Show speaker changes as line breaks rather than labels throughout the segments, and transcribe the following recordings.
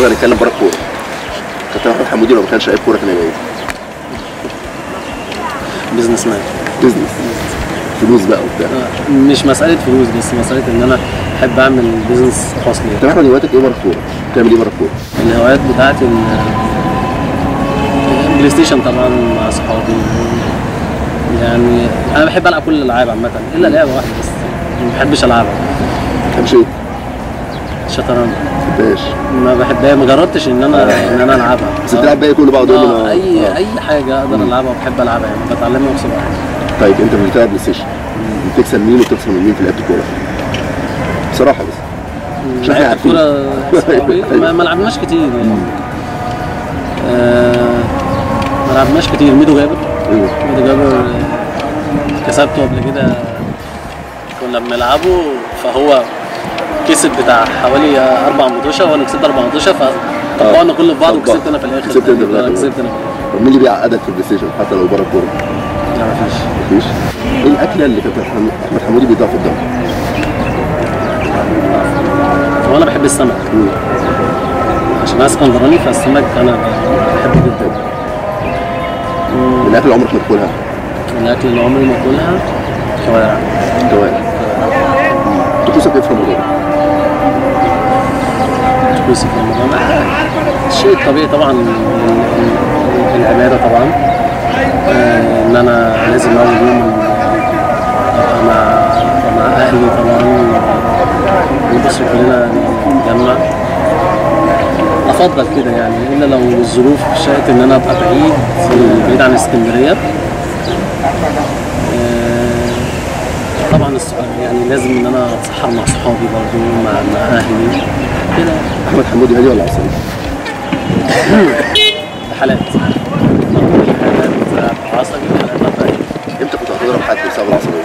النهارده هنتكلم بره الكوره كابتن احمد حمودي لو ما كانش لعيب كورة كان هيبقى إيه؟
business man
بيزنس فلوس بقى وبتاع
مش مسألة فلوس بس مسألة إن أنا أحب أعمل business خاص ليا
كابتن احمد هواياتك إيه بره الكوره؟ بتعمل إيه بره الكوره؟
الهوايات بتاعتي ال- ال PlayStation طبعا مع أصحابي يعني أنا بحب ألعب كل الألعاب عامة إلا لعبة واحدة بس ما بحبش ألعبها
ما بتحبش إيه؟
الشطرنج
بتحبهاش
ما بحبها ما جربتش إن أنا إن أنا ألعبها.
بس بتلعب باقي كله بقى ودول
آه اي أي حاجة أقدر ألعبها وبحب ألعبها يعني بتعلمها بسرعة.
طيب أنت مش بتلعب PlayStation؟ بتكسب مين وبتخسر من مين في لعبه الكورة؟ بصراحة بس. عشان
إحنا
عارفين.
كوره صحابي ما, ما لعبناش كتير يعني. آه ما لعبناش كتير. ميدو جابر. ميدو جابر آه، كسبته قبل كده. كنا بنلعبه فهو كسب بتاع حوالي أربع ماتشات وأنا كسبت أربع مطوشه فطبقنا كل في بعض
طبقت.
وكسبت أنا في الآخر.
كسبت أنت في الآخر.
أنا كسبت أنا. الآخر
طب مين اللي بيعقدك في ال PlayStation حتى لو بره الكورة؟
لا مفيش
مفيش. إيه الأكلة اللي كابتن حم- أحمد حمودي بيضيع في الدم؟
وأنا بحب السمك. عشان أنا اسكندراني فالسمك أنا بحبه جدا.
من الاكل اللي عمرك ما تاكلها؟
الاكل اللي عمري ما أكلها. كوارع
كوارع طقوسك إيه في رمضان؟
طقوسي في آه، الشيء الطبيعي طبعا ال- ال- العبادة طبعا. آه، إن أنا لازم أول يوم أبقى مع مع أهلي طبعا. نبص كلنا نتجمع أفضل كده يعني إلا لو الظروف شاءت إن أنا أبقى بعيد بعيد عن اسكندرية. آه، طبعا يعني لازم إن أنا أتسحر مع صحابي برضه مع مع أهلي. كده
أحمد حمودي هادي ولا عصبي؟
حالات حالات عصبي وحالات عصبي
إمتى كنت هتضرب حد بسبب
العصبية؟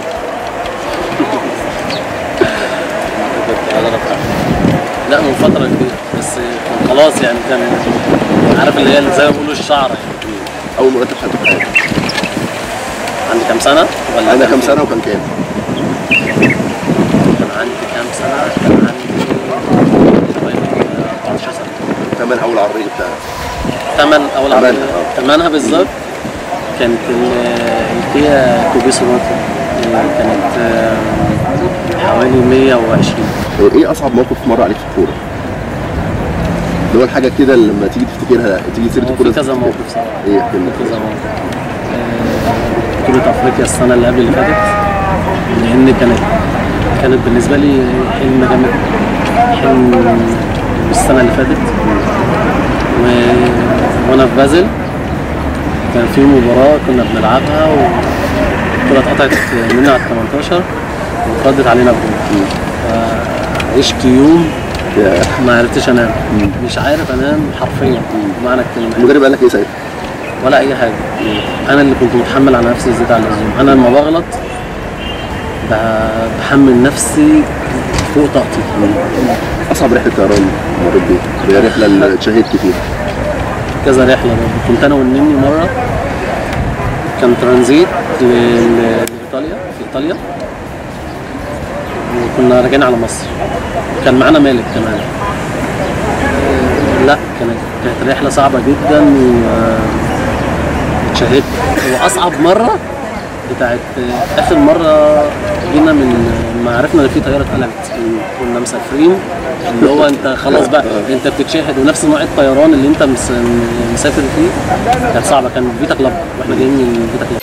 لا من فترة كبيرة بس كان خلاص يعني كان عارف اللي هي زي ما بيقولوا الشعر يعني
أول مرتب خدته في حياتك
عندي كام سنة؟ ولا كان
كام سنة وكان كام؟
كان عندي كام سنة؟ كان عندي حوالي 14 سنة
ثمن اول عربيه بتاعك
ثمن
تمنها،
عربية
آه.
ثمنها بالظبط كانت ال- الكيا coupe سوناتا كانت حوالي 120
إيه أصعب موقف مر عليك في الكورة؟ اللي هو الحاجة كده اللي لما تيجي تفتكرها تيجي سيره الكوره
كذا. موقف صراحة.
إيه لنا
كذا موقف. آه، بطولة أفريقيا السنة اللي قبل اللي فاتت. لأن كانت كانت بالنسبة لي حلم جامد حلم السنة اللي فاتت. و... وأنا في بازل. كان في مباراة كنا بنلعبها والكرة اتقطعت مني على ال 18 واتردت علينا بجول. فعشت يوم ما عرفتش أنام. مش عارف أنام حرفيا. بمعنى الكلمة.
المدرب قال لك إيه ساعتها؟
ولا أي حاجة. أنا اللي كنت متحمل على نفسي زيادة عن اللزوم. أنا لما بغلط بحمل نفسي فوق طاقتي.
أصعب رحلة طيران مريت بيها هي اللي اتشهدت فيها
كذا رحلة برضه. كنت أنا والنني مرة. كان ترانزيت لإيطاليا في إيطاليا. وكنا راجعين على مصر. كان معانا مالك كمان. لا كانت كانت رحلة صعبة جدا واتشهدت وأصعب مرة بتاعت آخر مرة جينا من ما عرفنا إن في طيارة اتقلبت كنا مسافرين. اللي هو أنت خلاص بقى أنت بتتشاهد ونفس نوع الطيران اللي أنت مس- مسافر فيه. كانت صعبة كان فيتا كلاب وإحنا جايين من فيتا كلاب